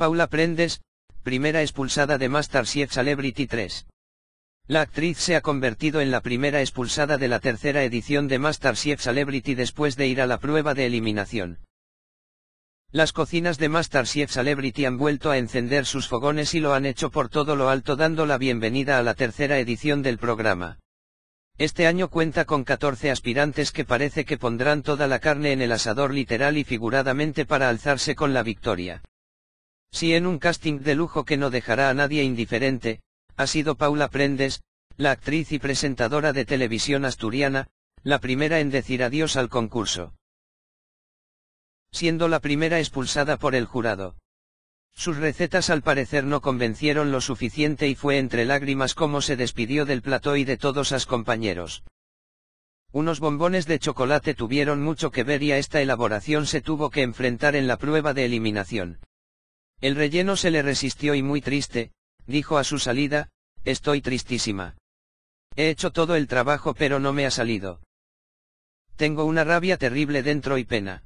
Paula Prendes, primera expulsada de MasterChef Celebrity 3. La actriz se ha convertido en la primera expulsada de la tercera edición de MasterChef Celebrity después de ir a la prueba de eliminación. Las cocinas de MasterChef Celebrity han vuelto a encender sus fogones y lo han hecho por todo lo alto dando la bienvenida a la tercera edición del programa. Este año cuenta con 14 aspirantes que parece que pondrán toda la carne en el asador literal y figuradamente para alzarse con la victoria. Si en un casting de lujo que no dejará a nadie indiferente, ha sido Paula Prendes, la actriz y presentadora de televisión asturiana, la primera en decir adiós al concurso. Siendo la primera expulsada por el jurado. Sus recetas al parecer no convencieron lo suficiente y fue entre lágrimas como se despidió del plató y de todos sus compañeros. Unos bombones de chocolate tuvieron mucho que ver y a esta elaboración se tuvo que enfrentar en la prueba de eliminación. El relleno se le resistió y muy triste, dijo a su salida, estoy tristísima. He hecho todo el trabajo pero no me ha salido. Tengo una rabia terrible dentro y pena.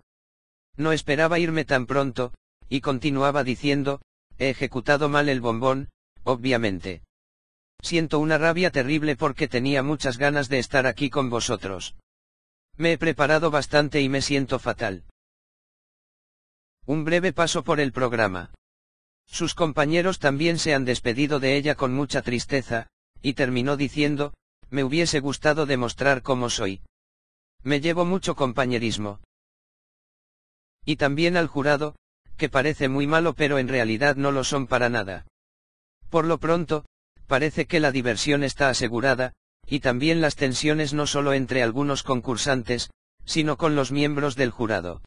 No esperaba irme tan pronto, y continuaba diciendo, he ejecutado mal el bombón, obviamente. Siento una rabia terrible porque tenía muchas ganas de estar aquí con vosotros. Me he preparado bastante y me siento fatal. Un breve paso por el programa. Sus compañeros también se han despedido de ella con mucha tristeza, y terminó diciendo, me hubiese gustado demostrar cómo soy. Me llevo mucho compañerismo. Y también al jurado, que parece muy malo pero en realidad no lo son para nada. Por lo pronto, parece que la diversión está asegurada, y también las tensiones no solo entre algunos concursantes, sino con los miembros del jurado.